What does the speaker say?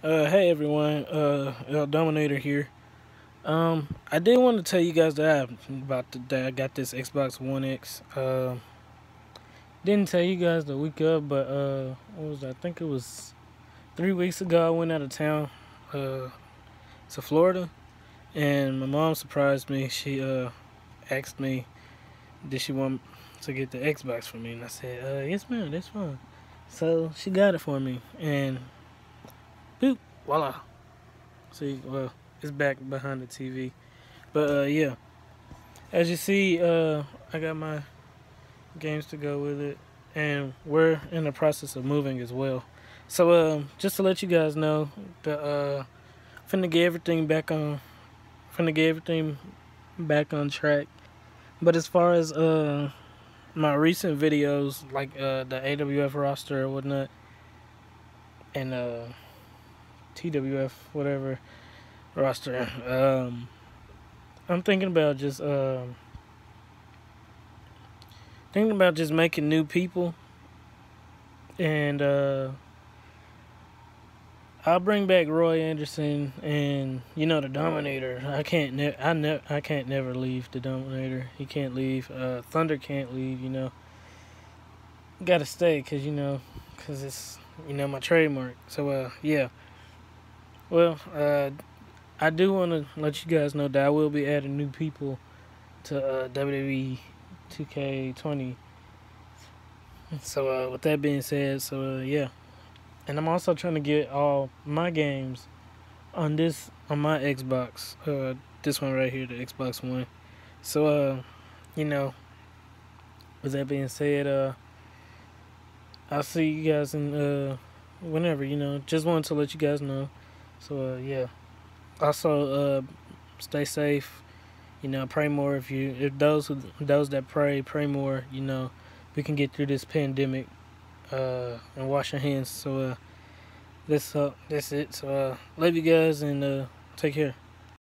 Uh, hey everyone, uh, El Dominator here. Um, I did want to tell you guys that I about to, that I got this Xbox One X. Uh, didn't tell you guys the week of, but uh, what was that? I think it was three weeks ago. I went out of town, uh, to Florida, and my mom surprised me. She uh asked me, did she want to get the Xbox for me, and I said, uh, yes ma'am, that's fine. So she got it for me, and boop, voila. See, well, it's back behind the TV. But uh, yeah, as you see, uh, I got my games to go with it, and we're in the process of moving as well. So uh, just to let you guys know, the uh, finna get everything back on, finna get everything back on track. But as far as uh my recent videos, like uh the AWF roster or whatnot, and uh TWF whatever roster. Um, I'm thinking about just um, thinking about just making new people, and uh, I'll bring back Roy Anderson and you know the Dominator. I can't ne- I ne- I can't never leave the Dominator. He can't leave. Uh, Thunder can't leave. You know. Got to stay because you know because it's you know my trademark. So uh yeah. Well, uh, I do want to let you guys know that I will be adding new people to uh, WWE 2K20. So, uh, with that being said, so uh, yeah, and I'm also trying to get all my games on this on my Xbox. Uh, this one right here, the Xbox One. So, uh, you know, with that being said, uh, I'll see you guys in uh, whenever. You know, just wanted to let you guys know. So uh, yeah. Also, uh, stay safe. You know, pray more if you if those those that pray pray more. You know, we can get through this pandemic. Uh, and wash your hands. So uh, that's uh, that's it. So uh, love you guys and uh, take care.